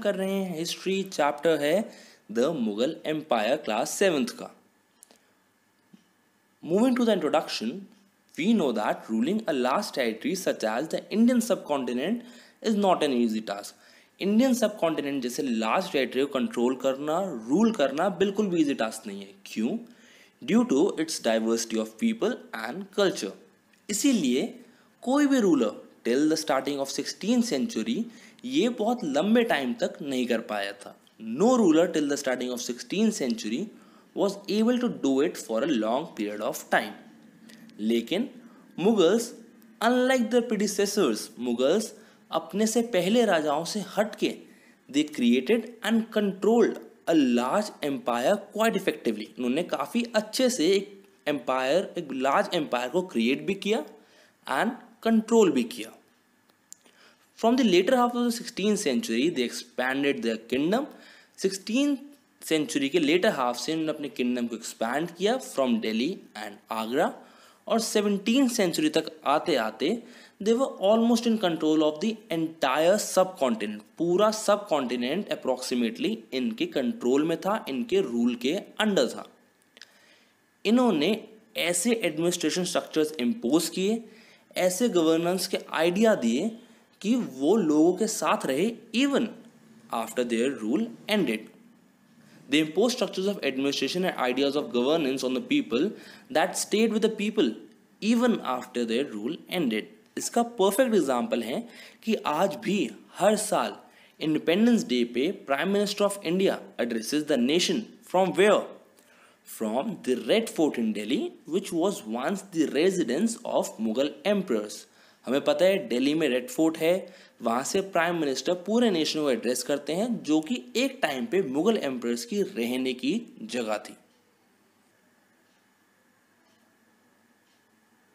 कर रहे हैं। हिस्ट्री चैप्टर है the Mughal empire class seventh का। Moving to the introduction we know that ruling a last territory such as the Indian subcontinent is not an easy task Indian subcontinent जैसे last territory को control करना rule करना बिल्कुल भी easy task नहीं है। क्यों? Due to its diversity of people and culture इसीलिए कोई भी ruler till the starting of sixteen century ये बहुत लंबे टाइम तक नहीं कर पाया था। No ruler till the starting of sixteen century was able to do it for a long period of time लेकिन Mughals unlike the predecessors Mughals अपने से पहले राजाओं से हट के they created and controlled a large empire quite effectively उन्होंने काफ़ी अच्छे से एक एम्पायर एक लार्ज एम्पायर को क्रिएट भी किया एंड कंट्रोल भी किया। From the latter half of the sixteen century they expanded the kingdom sixteen century के लेटर हाफ़ से उन्होंने अपने किंगडम को एक्सपैंड किया फ्रॉम दिल्ली एंड आगरा और सेवनटीन सेंचुरी तक आते आते they were almost in control of the entire subcontinent पूरा सब कॉन्टिनेंट अप्रोक्सीमेटली इनके कंट्रोल में था, इनके रूल के अंडर था. इन्होंने ऐसे एडमिनिस्ट्रेशन स्ट्रक्चर्स इम्पोज किए, ऐसे गवर्नेंस के आइडिया दिए कि वो लोगों के साथ रहे even after their rule ended They impose structures of administration and ideas of governance on the people that stayed with the people even after their rule ended. इसका परफेक्ट एग्ज़ाम्पल है कि आज भी हर साल इंडिपेंडेंस डे पे prime minister of India addresses the nation from where from the red fort in Delhi which was once the residence of Mughal emperors हमें पता है दिल्ली में रेड फोर्ट है, वहाँ से प्राइम मिनिस्टर पूरे नेशन को एड्रेस करते हैं, जो कि एक टाइम पे मुगल एम्प्रर्स की रहने की जगह थी।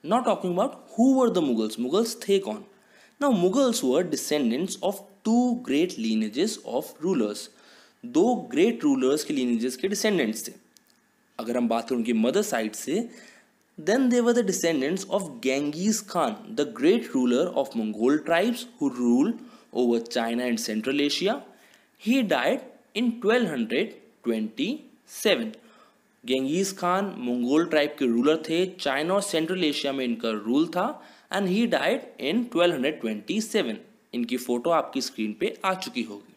Not talking about who were the Mughals Mughals थे कौन? Now Mughals were descendants of two great lineages of rulers दो ग्रेट रूलर्स के लीनेजेस के डिसेंडेंट्स थे। अगर हम बात करें उनकी मदर साइड से Then they were the descendants of Genghis Khan, the great ruler of Mongol tribes who ruled over China and Central Asia. He died in 1227. Genghis Khan Mongol tribe के ruler थे China और central Asia में इनका rule था and he died in 1227 इनकी photo आपकी screen पे आ चुकी होगी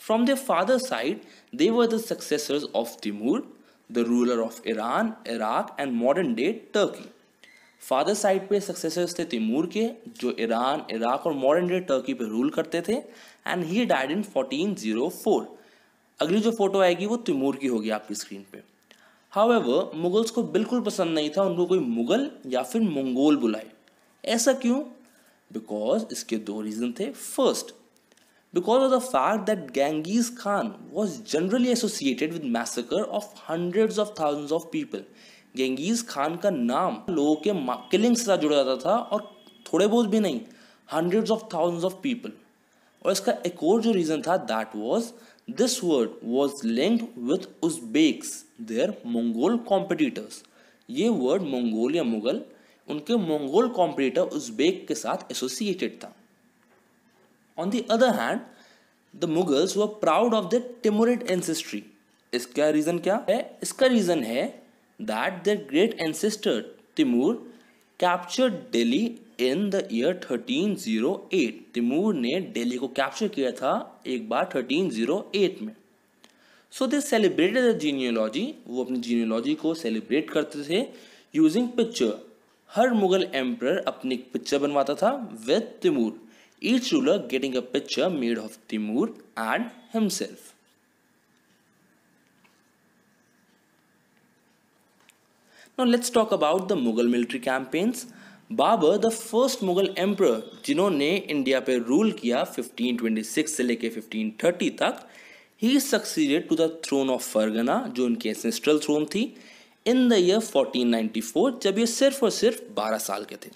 from the father side they were the successors of Timur the ruler of Iran Iraq and modern day Turkey father side पे सक्सेसर्स थे तिमूर के, जो ईरान इराक और मॉडर्न डे टर्की पे रूल करते थे एंड ही डाइड इन 1404 अगली जो फ़ोटो आएगी वो तिमूर की होगी आपकी स्क्रीन पे. हाउएवर मुगल्स को बिल्कुल पसंद नहीं था, उनको कोई मुगल या फिर मंगोल बुलाए. ऐसा क्यों? बिकॉज़ इसके दो रीजन थे. First because of the fact that Genghis Khan was generally associated with massacre of hundreds of thousands of people. Genghis Khan का नाम लोगों के किलिंग से जुड़ा जाता था और थोड़े बहुत भी नहीं hundreds of thousands of people और इसका एक और जो रीज़न था that was this word was linked with Uzbeks their Mongol competitors ये वर्ड मंगोल या मुगल उनके मंगोल कॉम्पिटिटर उज्बेक के साथ एसोसिएटेड था। On the other hand, the Mughals were proud of their Timurid ancestry. इसका रीज़न क्या है? इसका रीज़न है that their great ancestor Timur captured Delhi in the year 1308. Timur ने दिल्ली को कैप्चर किया था एक बार 1308 में. So they celebrated the genealogy वो अपनी जीनियोलॉजी को सेलिब्रेट करते थे यूजिंग पिक्चर हर मुगल एम्पर अपनी पिक्चर बनवाता था with Timur each ruler getting a picture made of Timur and himself. Now let's talk about the Mughal military campaigns. Babur the first Mughal emperor जिन्होंने India पे rule किया 1526 से लेके 1530 तक he succeeded to the throne of Ferghana जो उनकी ancestral throne थी इन the year 1494 जब ये सिर्फ़ और सिर्फ़ 12 साल के थे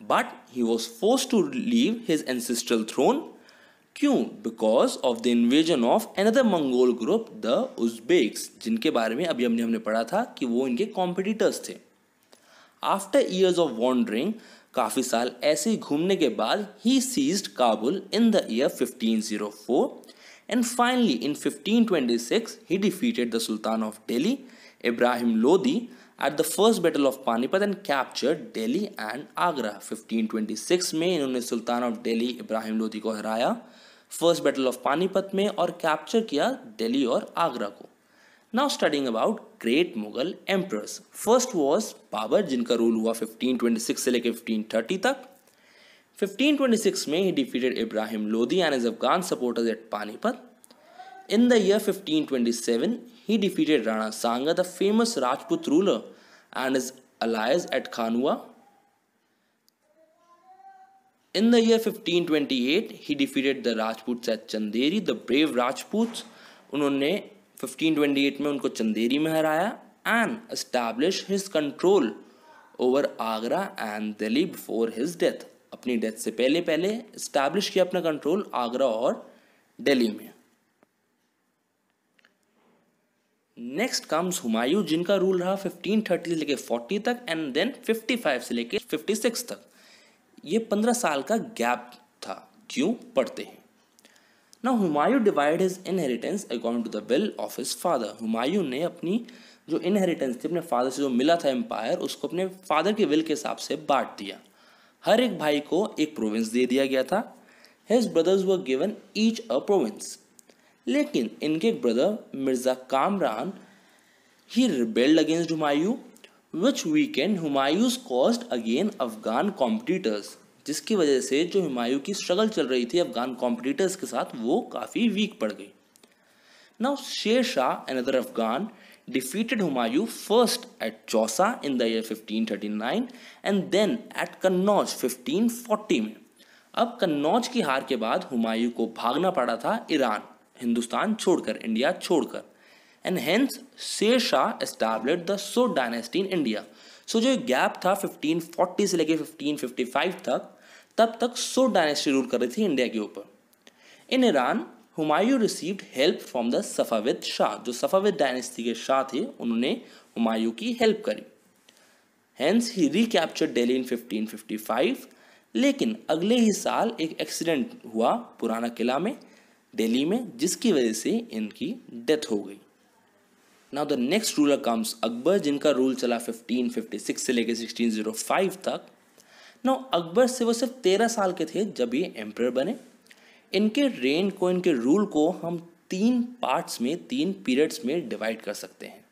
but he was forced to leave his ancestral throne. क्यों because of the invasion of another Mongol group the Uzbeks जिनके बारे में अभी हमने हमने पढ़ा था कि वो इनके कॉम्पिटिटर्स थे आफ्टर ईयर्स ऑफ़ वॉन्डरिंग काफ़ी साल ऐसे ही घूमने के बाद he seized Kabul in the year 1504 and finally in 1526 he defeated the sultan of Delhi Ibrahim Lodi at the first battle of Panipat and capture Delhi and Agra 1526 में इन्होंने sultan of Delhi Ibrahim Lodhi को हराया। फ़र्स्ट बैटल ऑफ़ पानीपत में और capture किया दिल्ली और आगरा को। Now studying about great Mughal emperors first was Babur जिनका रूल हुआ 1526 से लेकर 1530 तक। 1526 में ही defeated Ibrahim Lodhi and his Afghan supporters at Panipat In the year 1527, he defeated Rana Sanga, the famous Rajput ruler, and his allies at Khanua. In the year 1528, he defeated the Rajputs at Chanderi, the brave Rajputs. उन्होंने 1528 में उनको चंदेरी में हराया and establish his control over Agra and Delhi before his death अपनी death से पहले पहले establish किया अपना कंट्रोल आगरा और दिल्ली में नेक्स्ट कम्स हुमायूं जिनका रूल रहा 1530 से लेके 40 तक एंड देन 55 से लेके 56 तक। ये 15 साल का गैप था। क्यों? पढ़ते हैं। ना Humayun divide his inheritance according to the will of his father Humayun ने अपनी जो इनहेरिटेंस थी, अपने फादर से जो मिला था एम्पायर उसको अपने फादर के विल के हिसाब से बांट दिया। हर एक भाई को एक प्रोविंस दे दिया गया था। His brothers were given each a province लेकिन इनके brother Mirza Kamran he rebelled against Humayun which weakened Humayun's cause again Afghan competitors जिसकी वजह से जो हुमायूं की स्ट्रगल चल रही थी अफगान कॉम्पिटिटर्स के साथ, वो काफ़ी वीक पड़ गई। Now Sher Shah another Afghan defeated Humayun first at Chausa in the year 1539 and then at Kannauj 1540 में। अब कन्नौज की हार के बाद हुमायूं को भागना पड़ा था ईरान हिंदुस्तान छोड़कर, इंडिया छोड़कर। And hence Sher Shah establish the Sur dynasty in India so जो गैप था 1540 से लेके 1555 तक, तब तक सो डायनेस्टी रूल कर रही थी इंडिया के ऊपर। In Iran Humayun received help from the Safavid shah जो सफाविद डायनेस्टी के शाह थे, उन्होंने हुमायूं की हेल्प करी। Hence he recapture Delhi in 1555 लेकिन अगले ही साल एक एक्सीडेंट हुआ पुराना किला में। दिल्ली में, जिसकी वजह से इनकी डेथ हो गई। Now the next ruler comes Akbar जिनका रूल चला 1556 से लेकर 1605 तक। नाउ अकबर से वो सिर्फ़ तेरह साल के थे जब ये एम्पर बने। इनके रेन को, इनके रूल को हम तीन पार्ट्स में, तीन पीरियड्स में डिवाइड कर सकते हैं।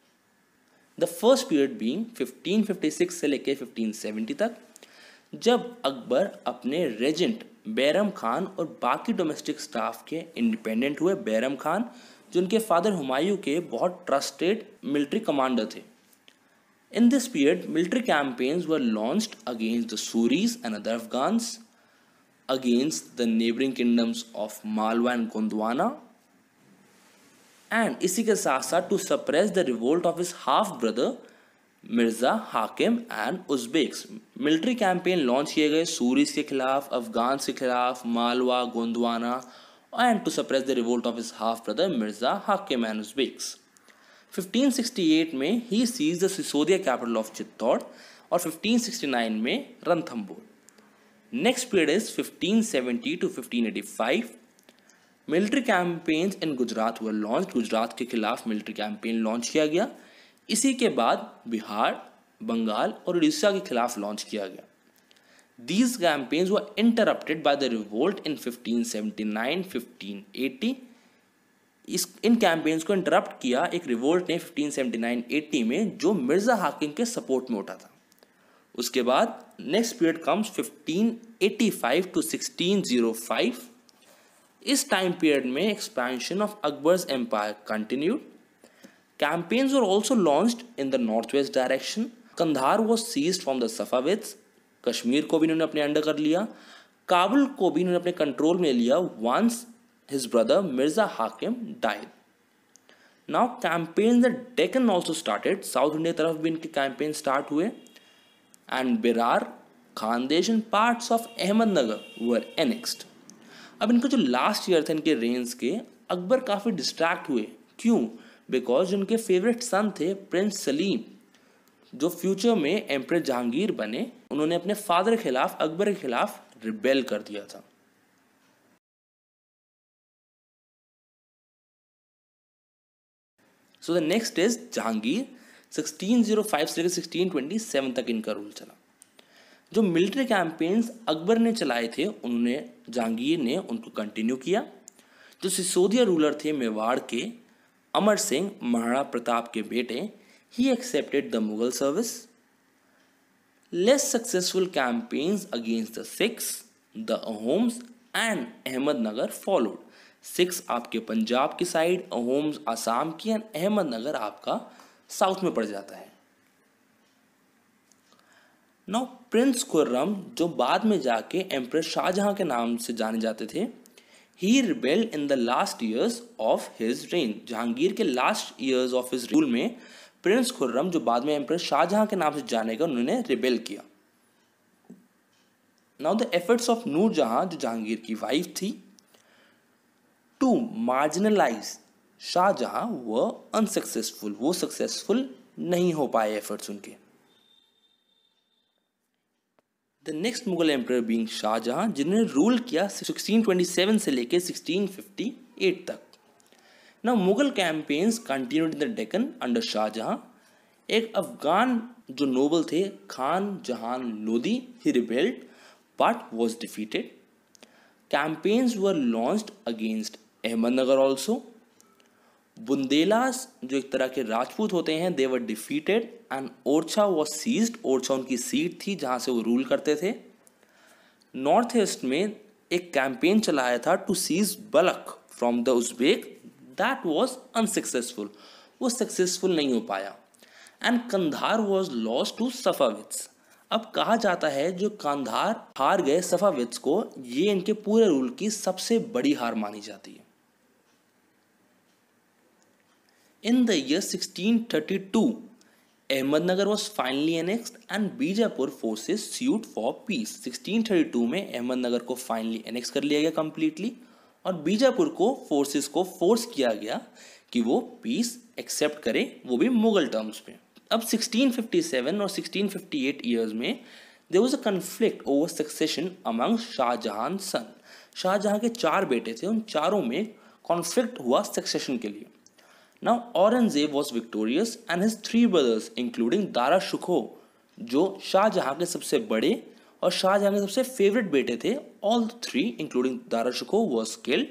द फ़र्स्ट पीरियड बीइंग 1556 से लेकर 1570 तक, जब अकबर अपने रेजेंट बैरम खान और बाकी डोमेस्टिक स्टाफ के इंडिपेंडेंट हुए बैरम खान, जिनके फादर हुमायूं के बहुत ट्रस्टेड मिलिट्री कमांडर थे। In this period military campaigns were launched against the Suris and other Afghans against the neighbouring kingdoms of Malwa and Gondwana and इसी के साथ साथ to suppress the revolt of his half brother Mirza Hakim and Uzbeks. Military campaign launch किए गए सूरीज के खिलाफ, अफगान के खिलाफ, Malwa, Gondwana and to suppress the revolt of his half brother Mirza Hakim and Uzbeks. 1568 में he seize the Sisodia capital of Chittor और 1569 में Ranthambore next period is 1570 to 1585 military campaigns in Gujarat हुआ launch Gujarat के खिलाफ military campaign launch किया गया। इसी के बाद बिहार, बंगाल और उड़ीसा के खिलाफ लॉन्च किया गया। Interrupted by the revolt in 1579 1580 इस, इन कैंपेन्स को इंटरप्ट किया एक रिवोल्ट ने 1579-80 में, जो मिर्ज़ा हाकिम के सपोर्ट में उठा था। उसके बाद नेक्स्ट पीरियड कम्स 1585 टू 1605 इस टाइम पीरियड में expansion of Akbar's empire continued Campaigns were also launched in the northwest direction. Kandahar was seized from the Safavids. Kashmir को भी इन्होंने अपने अंडर कर लिया. काबुल को भी इन्होंने अपने कंट्रोल में लिया once his brother Mirza Hakim died now campaign the Deccan also started south India तरफ़ भी इनके कैंपेन स्टार्ट हुए. And Berar Khandesh and parts of Ahmednagar were annexed अब इनका जो लास्ट ईयर थे इनके रेंज के, अकबर काफ़ी डिस्ट्रैक्ट हुए. क्यों? बिकॉज़ उनके फेवरेट सन थे प्रिंस सलीम जो फ्यूचर में एम्प्रेस जहांगीर बने। उन्होंने अपने फादर के खिलाफ, अकबर के खिलाफ रिबेल कर दिया था। So the next is Jahangir 1605 से लेकर 1627 तक इनका रूल चला। जो मिलिट्री कैंपेन्स अकबर ने चलाए थे, उन्होंने जहांगीर ने उनको कंटिन्यू किया। जो सिसोदिया रूलर थे मेवाड़ के अमर सिंह महाराणा प्रताप के बेटे he accepted the Mughal service less successful campaigns against the six the Ahoms and Ahmednagar followed Sikhs आपके पंजाब की साइड अहोम्स आसाम की एंड अहमदनगर आपका साउथ में पड़ जाता है। नाउ प्रिंस खुर्रम जो बाद में जाके एम्प्रेस शाहजहां के नाम से जाने जाते थे he rebel in the last years of his reign Jahangir के last years of his rule में प्रिंस खुर्रम जो बाद में एम्प्रेस शाहजहां के नाम से जानेगा, उन्होंने रिबेल किया। Now the efforts of Nur Jahan जो जहांगीर की वाइफ थी टू मार्जिनलाइज शाहजहां वो अनसक्सेसफुल वो सक्सेसफुल नहीं हो पाए एफर्ट्स उनके। The next Mughal emperor being Shahjahan जिन्होंने रूल किया 1627 से लेकर 1658 तक। ना Mughal campaigns continued in the Deccan under Shahjahan एक अफगान जो नोबल थे, Khan Jahan Lodi he rebelled but was defeated campaigns were launched against Ahmednagar also Bundelas, जो एक तरह के राजपूत होते हैं they were defeated and Orchha was seized Orchha उनकी सीट थी जहाँ से वो रूल करते थे। नॉर्थ ईस्ट में एक कैंपेन चलाया था to seize Balkh from the Uzbek that was unsuccessful वो सक्सेसफुल नहीं हो पाया। And Kandahar was lost to Safavids अब कहा जाता है जो कंधार हार गए सफाविट्स को, ये इनके पूरे रूल की सबसे बड़ी हार मानी जाती है। In the year 1632, Ahmednagar was finally annexed and Bijapur forces sued for peace. 1632 में अहमदनगर को फाइनली एनेक्स कर लिया गया कंप्लीटली और बीजापुर को फोर्सेस को फोर्स किया गया कि वो पीस एक्सेप्ट करे वो भी मुगल टर्म्स पे। अब 1657 और 1658 ईयर्स में there was a conflict over succession among Shahjahan son Shahjahan के चार बेटे थे उन चारों में कॉन्फ्लिक्ट हुआ सक्सेशन के लिए। Now, Aurangzeb was victorious and his three brothers, including Dara Shukho, जो शाहजहां के सबसे बड़े और शाहजहां के सबसे फेवरेट बेटे थे all three including Dara Shukoh was killed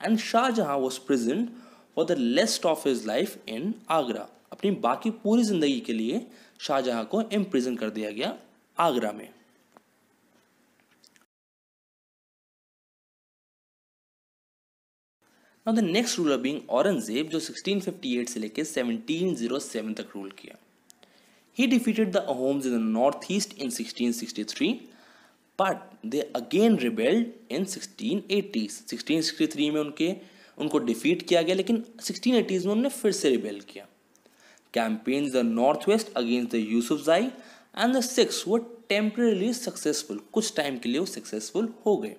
and Shahjahan was present for the rest of his life in Agra अपनी बाकी पूरी ज़िंदगी के लिए शाहजहां को इम्प्रिजन कर दिया गया आगरा में। Now the next ruler being Aurangzeb जो 1658 से लेकर 1707 तक रूल किया। He defeated the Ahoms in the north east in 1663 but they again rebelled in 1680s 1663 में उनके, उनको डिफीट किया गया, लेकिन 1680s में उन्होंने फिर से रिबेल किया। Campaign the north west against the Yusufzai and the Sikhs वो टेम्परेली सक्सेसफुल कुछ टाइम के लिए वो सक्सेसफुल हो गए।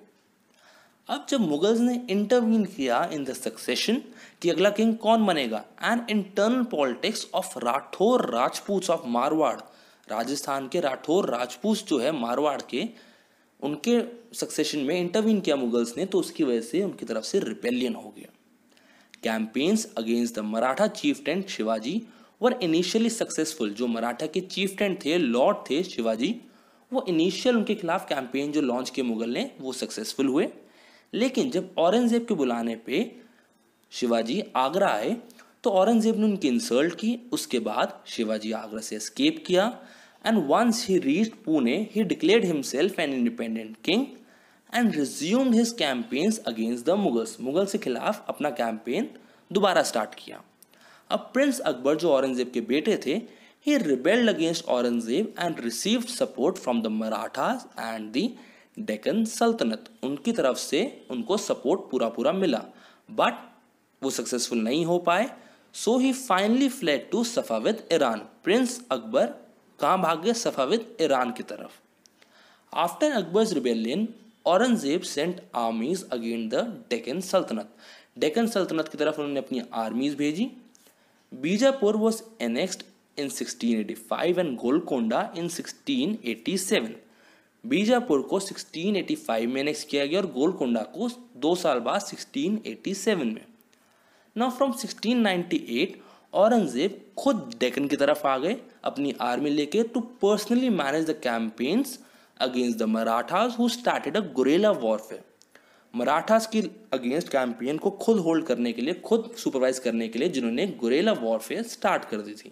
अब जब मुगल्स ने इंटरवीन किया इन द सक्सेशन कि अगला किंग कौन बनेगा? And internal politics of Rathore Rajput of Marwar Rajasthan के राठौर राजपूत जो है मारवाड़ के, उनके सक्सेशन में इंटरवीन किया मुगल्स ने तो उसकी वजह से उनकी तरफ़ से रिपेलियन हो गया। Campaigns against the Maratha chieftain Shivaji were initially successful जो मराठा के चीफ टेंट थे लॉर्ड थे शिवाजी वो इनिशियल उनके खिलाफ कैंपेन जो लॉन्च किए मुगल ने, वो सक्सेसफुल हुए। लेकिन जब औरंगज़ेब के बुलाने पे शिवाजी आगरा आए तो औरंगज़ेब ने उनकी इंसल्ट की, उसके बाद शिवाजी आगरा से एस्केप किया and once he reach Pune he declared himself an independent king and resumed his campaigns against the Mughals Mughal के खिलाफ अपना कैंपेन दोबारा स्टार्ट किया। अब प्रिंस अकबर, जो औरंगज़ेब के बेटे थे he rebelled against Aurangzeb and received support from the Marathas and the Deccan सल्तनत, उनकी तरफ़ से उनको सपोर्ट पूरा पूरा मिला। बट वो सक्सेसफुल नहीं हो पाए so he finally fled to Safavid Iran prince Akbar कहाँ भाग गए? सफाविद ईरान की तरफ़। After Akbar's rebellion Aurangzeb sent armies against the Deccan सल्तनत डेकन सल्तनत की तरफ़ उन्होंने अपनी आर्मीज भेजी। Bijapur was annexed in 1685 and Golconda in 1687. Bijapur को 1685 में एनेक्स किया गया और गोलकोंडा को दो साल बाद 1687 में। नाउ फ्रॉम 1698 औरंगज़ेब खुद डेकन की तरफ़ आ गए। अपनी आर्मी लेके to personally manage the campaigns against the Marathas who started a guerrilla warfare Marathas की अगेंस्ट कैंपेन को खुद होल्ड करने के लिए, खुद सुपरवाइज करने के लिए जिन्होंने गुरेला वॉरफेयर स्टार्ट कर दी थी।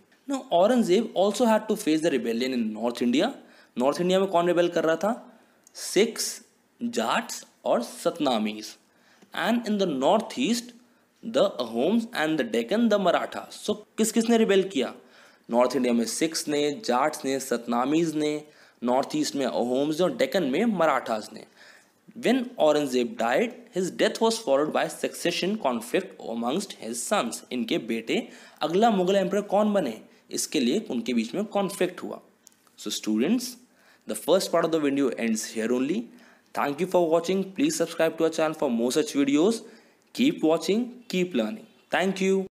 Aurangzeb also had to face the rebellion in north India north India में कौन रिबेल कर रहा था? सिक्स जाट्स और Satnamis. And in the north east the Ahoms and the Deccan the Maratha so किस किस ने रिबेल किया? नॉर्थ इंडिया में सिक्स ने जाट्स ने सतनामीज ने नॉर्थ ईस्ट में अहोम्स और डेकन में मराठास ने। When Aurangzeb died, his death was followed by succession conflict amongst his sons इनके बेटे अगला मुगल एम्पर कौन बने? इसके लिए उनके बीच में कॉन्फ्लिक्ट हुआ। So students The first part of the video ends here only. Thank you for watching. Please subscribe to our channel for more such videos. Keep watching, keep learning. Thank you.